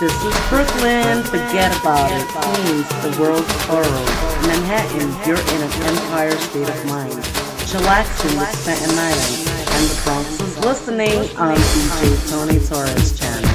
This is Brooklyn, forget about it. Queens, the world's borough. Manhattan, you're in an empire state of mind. Chillaxing with Staten Island. And the Bronx is listening on DJ Tony Torres channel.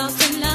lost in love.